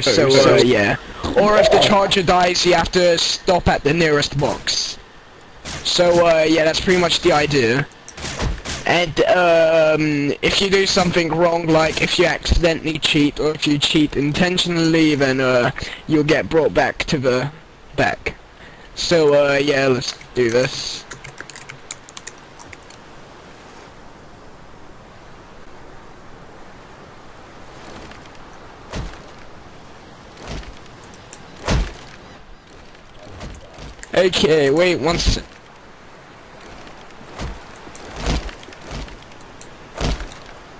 So, uh, yeah. Or if the charger dies, you have to stop at the nearest box. So, uh, yeah, that's pretty much the idea. And, um, if you do something wrong, like if you accidentally cheat, or if you cheat intentionally, then, uh, you'll get brought back to the back. So, uh, yeah, let's do this. Okay, wait one sec.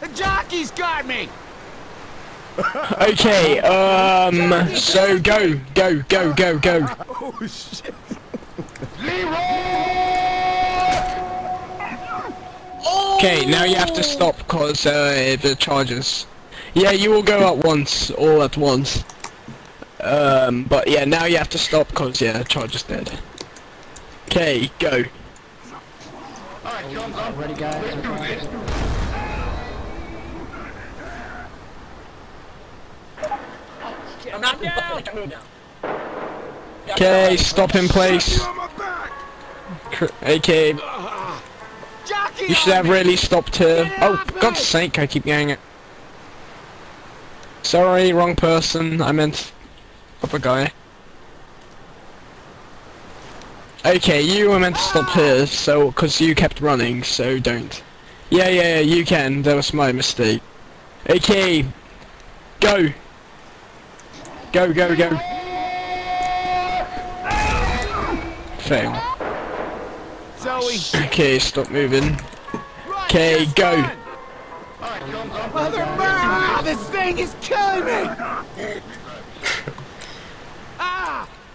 The jockey's got me! Okay, um, so go, go, go, go, go. Oh, shit. Okay, now you have to stop because uh, the charges. Yeah, you will go at once, all at once. Um, but yeah, now you have to stop because yeah, charger's dead. Okay, go. Ready, guys? Okay, stop in place. Okay, you should have really stopped here. Oh, God's sake, I keep getting it. Sorry, wrong person. I meant other guy. Okay, you were meant to stop here, so because you kept running, so don't. Yeah, yeah, yeah, you can. That was my mistake. Okay, go. Go, go, go. Fail. Zoe! Okay, stop moving. Okay, go. Mother ah, This thing is killing me!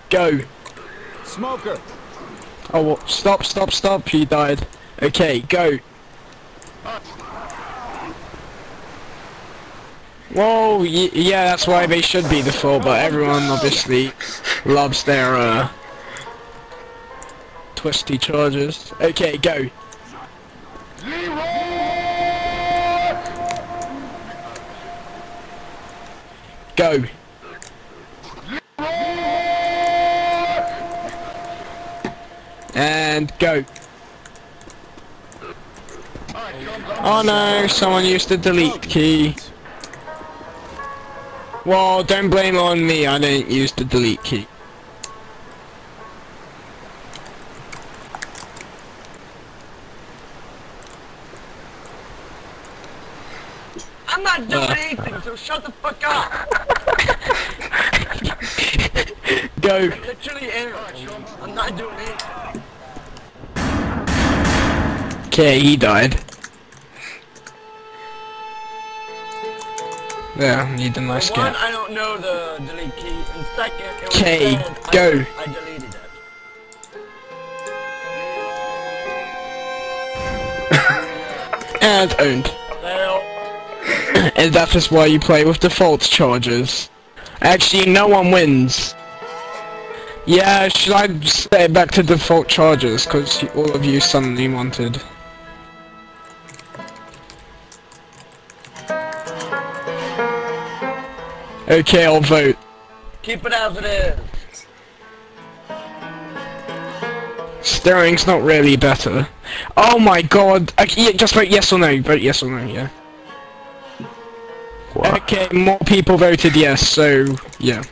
Go. Smoker! Oh, well, stop, stop, stop. He died. Okay, go. Whoa, yeah, that's why they should be the four, but everyone obviously loves their, uh, twisty chargers. Okay, go. Go. And go. Oh no, someone used the delete key. Well, don't blame it on me, I didn't use the delete key. I'm not doing anything, so shut the fuck up. Go. Literally air. I'm not doing anything. Okay, he died. Yeah, need a nice For one. I don't know the delete key, and second, it was Okay, said I- go. I deleted it. And owned. Well, and that is just why you play with default chargers. Actually, no one wins. Yeah, should I set it back to default chargers? Because all of you suddenly wanted. Okay, I'll vote. keep it as it is. Steering's not really better. Oh my god. Okay, yeah, just vote yes or no. Vote yes or no, yeah. Okay, more people voted yes, so yeah.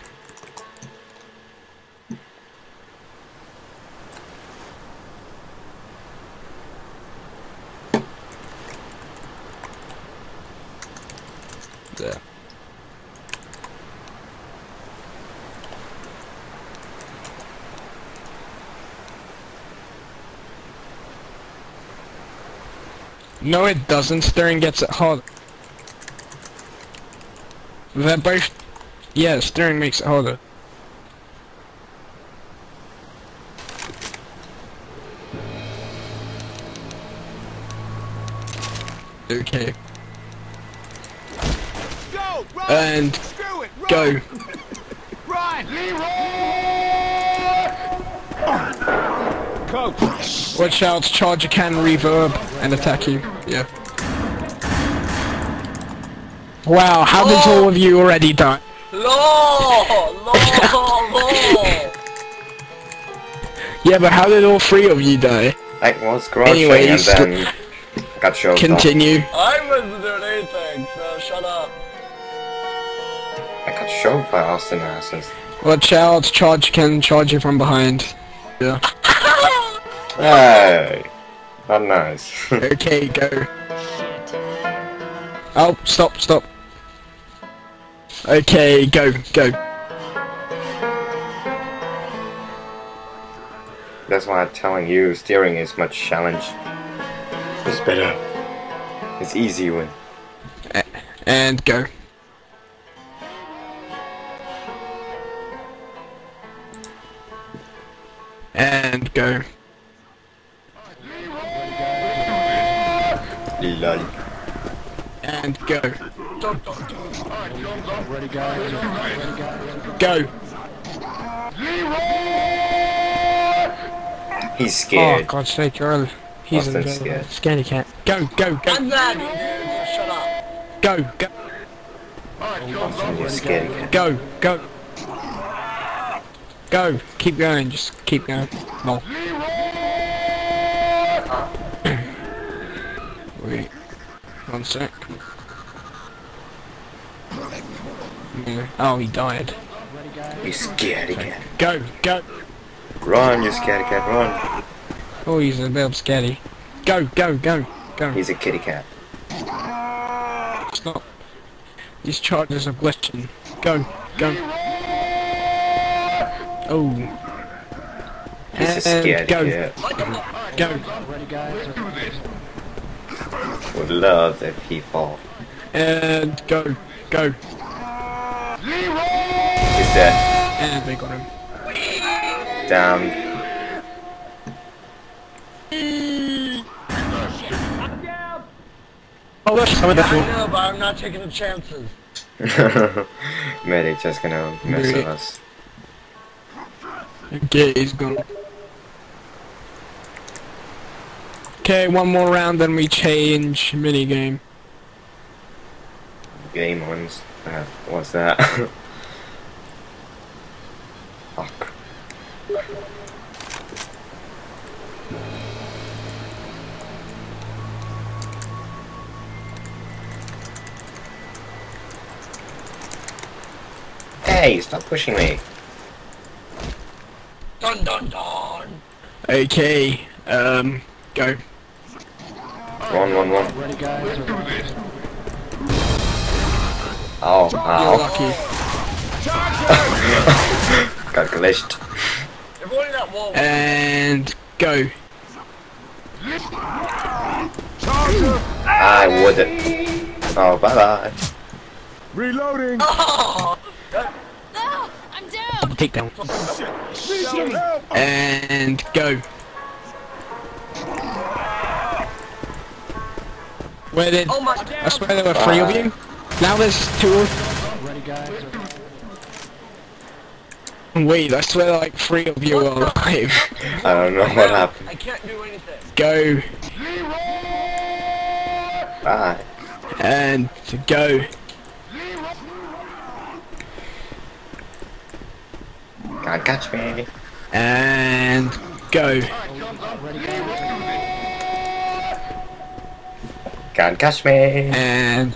There. No, it doesn't. Steering gets it hard. They're both... Yeah, steering makes it harder. Okay. Go! Run! And it! Run! Coach! Watch out, charger can reverb and attack you. Yeah. Wow, how did all of you already die? LOL! LOL! LOL! Yeah, but how did all three of you die? I was crouching Anyways, and then got shoved off. Continue. I wasn't doing anything, so shut up. I got shoved by Austin asses. Watch out, charge can charge you from behind. Yeah. Hey! Not nice. Okay, go. Oh, stop, stop. Okay, go, go. That's why I'm telling you, steering is much challenge. It's better. It's easy win. And go. And go. Lol. And go. Go. He's scared. Oh, scared. God's sake, Earl. He's Austin's a scared. scaredy cat. Go, go, go, I'm mad, shut up. go, go, Austin, you're scared. go, go. Go. Keep going, just keep going. No. One sec. Yeah. Oh, he died. You scaredy cat. Go, go. Run, you scaredy cat, run. Oh, he's a bit scary. Go, go, go, go. He's a kitty cat. Stop. These chargers are glitching. Go, go. Oh. He's a And scaredy go, cat. go. Would love if he fall. And go, go. He's dead. And we got him. Damn. Oh, that's some of Yeah, I know, but I'm not taking the chances. Medic just gonna mess with us. Okay, he's gone. Okay, one more round, then we change minigame. Game ones. Uh, what's that? Fuck. Hey, stop pushing me. Dun dun dun. Okay, um, go. Run, run, run. Oh, You're ow. lucky. Got glitched. If only that wall was And go. I wouldn't. Oh, bye bye. Reloading! Oh, No, I'm down. Take down. And go. Where did? oh my I swear there were three of you. Now there's two. of- Wait, I swear like three of you are alive. I don't know what happened. I can't do anything. Go Bye. and go. Can't catch me. And go. Can't catch me. And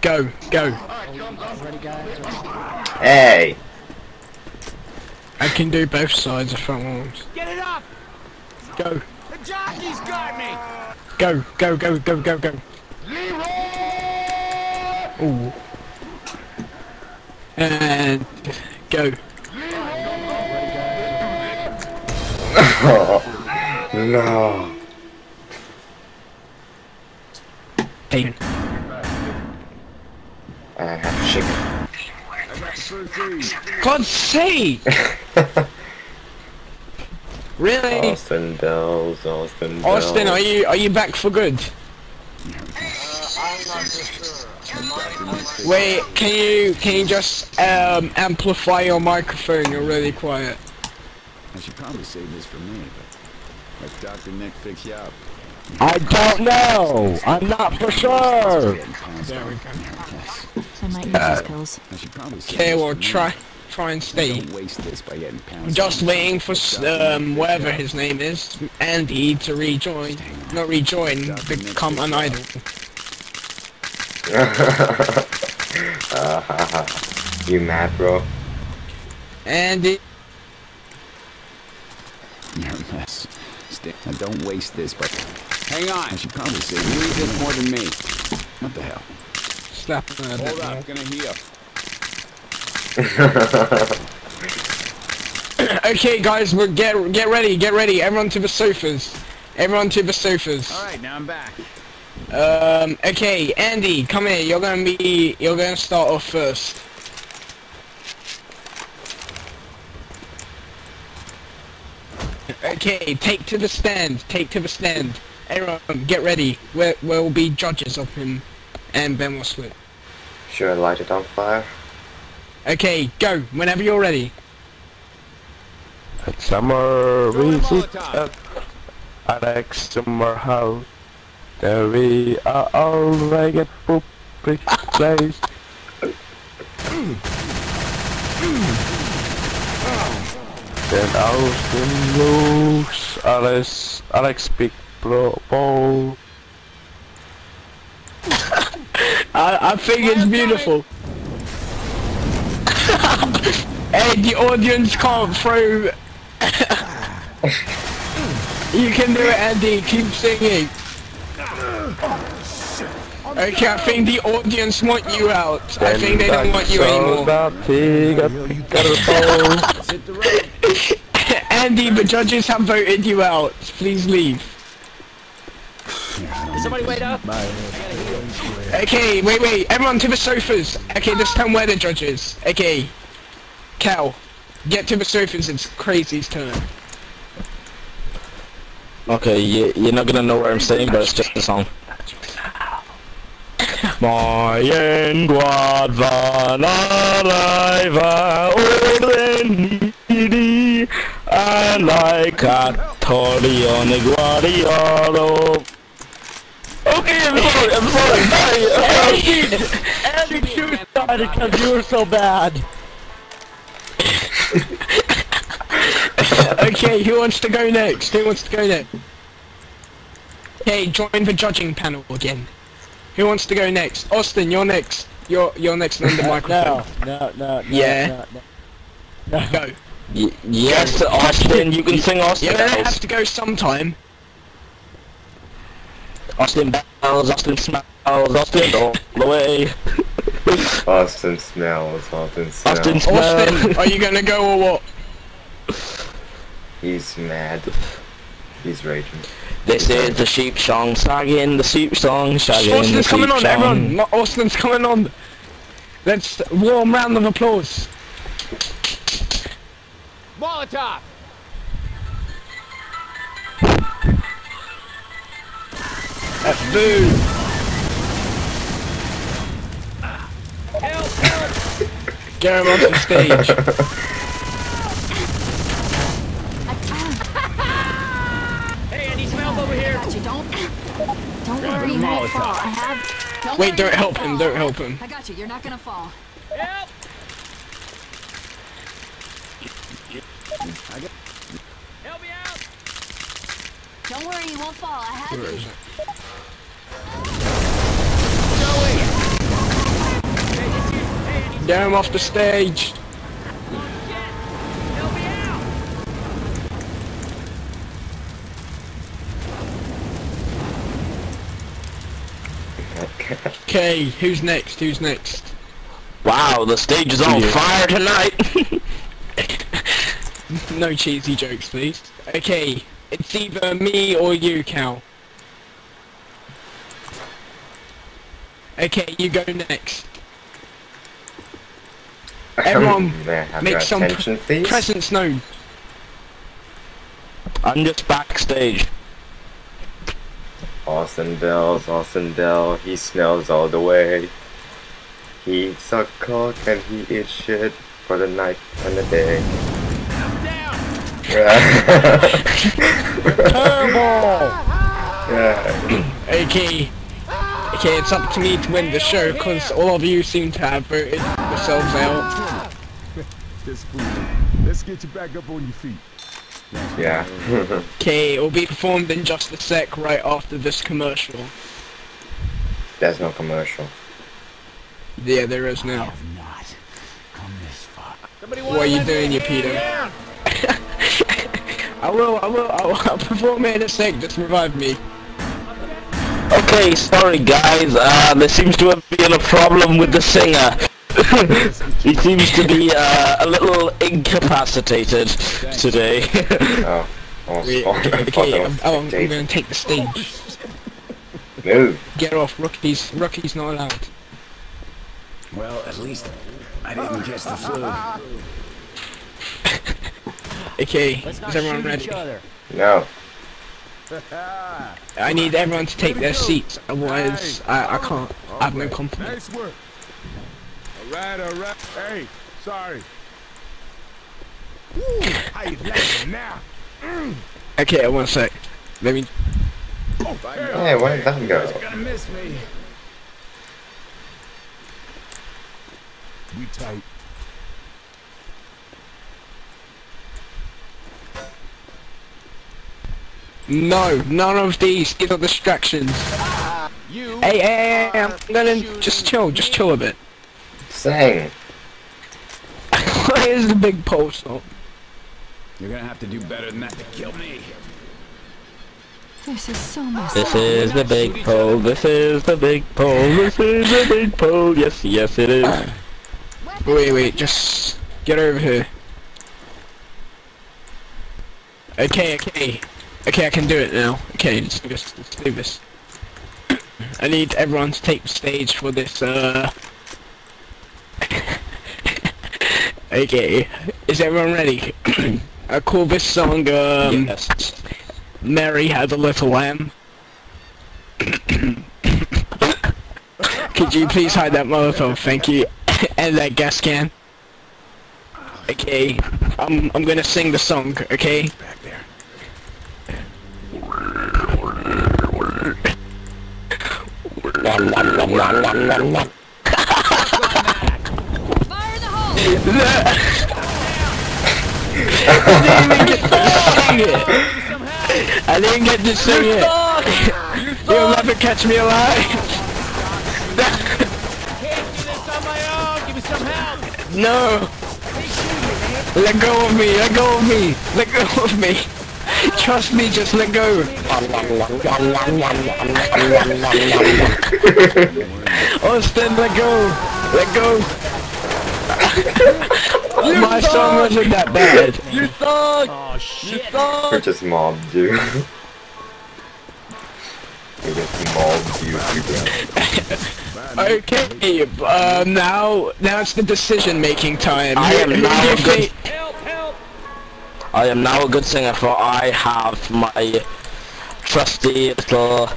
go. Go. Hey. I can do both sides if I want. Get it up! Go. The jockey's got me! Go. Go. Go. Go. Go. Go. Ooh. And go. no. Taken. I have chicken. God's sake! really? Austin Bells, Austin Bells. Austin, are you are you back for good? I'm not so sure. Wait, can you can you just um, amplify your microphone? You're really quiet. I should probably save this for me, but let Dr. Nick fix you up. I don't know. I'm not for sure. There we go. I might need these pills. I should probably say Okay, this well try try and stay. Don't waste this by getting pounced Just waiting for um whatever his name is, Andy, to rejoin. Not rejoin, become an idle. you mad, bro? Andy, You're a mess. Stay. Now don't waste this, but hang on. I should probably say you need this more than me. What the hell? slap him a bit Hold more. up, gonna heal. Okay, guys, but get get ready, get ready. Everyone to the sofas. Everyone to the sofas. All right, now I'm back. Um. Okay, Andy, come here. You're gonna be. You're gonna start off first. Okay, take to the stand. Take to the stand. Everyone, get ready. We're, we'll be judges of him and Ben will split. Should I light it on fire? Okay, go whenever you're ready. At summer Throw in a visit at Alex summer house. There we are all ragged public place. then Austin looks Alex Alex big bro ball. I, I think it's beautiful. hey, the audience can't throw. you can do it, Andy. Keep singing. Okay, I think the audience want you out. I think they don't want you anymore. Sit the road. Andy, the judges have voted you out. Please leave. Somebody wait up. Okay, wait, wait. Everyone to the sofas. Okay, this time we're the judges. Okay. Cal, get to the sofas. It's Crazy's turn. Okay, you, you're not gonna know what I'm saying, but it's just a song. Mayen guadana laiva oreni alai catorion guadiolo. Okay, I'm sorry, I'm sorry, sorry. Andy, you started because you were so bad. okay, who wants to go next? Who wants to go next? Okay, join the judging panel again. Who wants to go next? Austin, you're next. You're you're next on the microphone. No, no, no, no, Yeah. no, no. Go. Y- yes, Austin, you can sing Austin You're gonna have to go sometime. Austin bells, Austin smells, Austin all the way. Austin smells, Austin smells. Austin smells. Austin, are you gonna go or what? He's mad. He's raging. This is the sheep song, sagging the sheep song, shagging the Austin's coming on, song. everyone. Not Austin's coming on. Let's warm round of applause. Molotov. That's boo. Get him onto the stage. Hey, Andy Smells over here. You. Don't. Don't worry, you won't fall. I have. Don't Wait, worry, don't help won't him, don't help him. I got you. You're not gonna fall. Help! Help me out! Don't worry, you won't fall. I have Where you. is it? Hey, this is, hey, Andy, Get him off the stage. help me out! Okay, who's next? Who's next? Wow, the stage is on Yeah. fire tonight. No cheesy jokes, please. Okay, it's either me or you, Cal. Okay, you go next. Everyone, I have Make your some pr- attention, please? presence known. I'm just backstage. Austin Bells, Austin Bell, he smells all the way. He eats a cock and he eats shit for the night and the day. Down. Turbo! Yeah. Okay. Okay, it's up to me to win the show because all of you seem to have voted yourselves out. This fool. Let's get you back up on your feet. Yeah. Okay, it will be performed in just a sec right after this commercial. There's no commercial. Yeah, there is now. Not come this far. What are you doing, you Peter? I will, I will, I will I'll perform it in a sec, just revive me. Okay, sorry guys, uh, there seems to have been a problem with the singer. he seems to be uh, a little incapacitated today. Oh. Wait, oh, okay, I'm, oh, I'm gonna take the stage. Move. Get off, rookies, rookies not allowed. Well, at least I didn't catch the flu. Okay, is everyone ready? No. I need everyone to take their seats, otherwise I, I can't, I have no confidence. Nice work. All right, all right. Hey, sorry. Woo, how you like it now? Mm. Okay, uh, one sec. Let me, Oh, hell. Hey, where did that go? Gonna miss me. We tight. No, none of these, these are distractions. You. Hey, hey, hey, I'm gonna, just chill, just chill a bit. Sing. Where's the big pole song? You're gonna have to do better than that to kill me. This is so messed This is the big pole, this is the big pole, this is the big pole, yes, yes it is. Wait, wait, just get over here. Okay, okay. Okay, I can do it now. Okay, let's do this. Let's do this. I need everyone to take the stage for this, uh... okay, is everyone ready? I call this song, um... Yes. Mary Had a Little Lamb. Could you please hide that Molotov, thank you, and that gas can? Okay, I'm I'm gonna sing the song, okay? I didn't get to sing it! You'll never catch me alive! No! Let go of me, let go of me, let go of me! Trust me, just let go! Austin, let go! Let go! My song wasn't that bad. You suck! Oh, shit. We just mobbed you. we just mobbed you, you Okay, uh, now, now it's the decision making time. I am Who- who now a good- think- I am now a good singer for I have my trusty little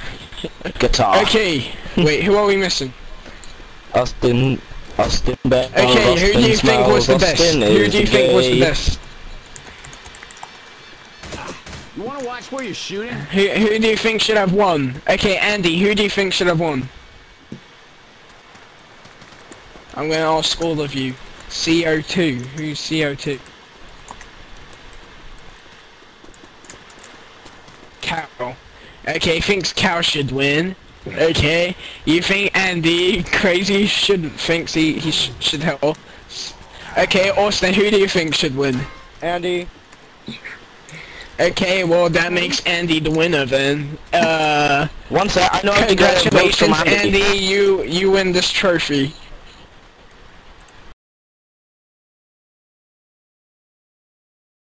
guitar. Okay, wait, who are we missing? Austin, Austin Bell. Okay, who do you Austin think was the smells, best? Austin Who is do you think was the best? You wanna watch where you're shooting? Who, who do you think should have won? Okay, Andy, who do you think should have won? I'm gonna ask all of you. CO2, who's CO2? Okay, thinks Cal should win. Okay, you think Andy crazy should thinks he he sh should help. Okay, Austin, who do you think should win? Andy. Okay, well that makes Andy the winner then. Uh, One sec, I know how to get a vote congratulations, from Andy. Andy. You you win this trophy.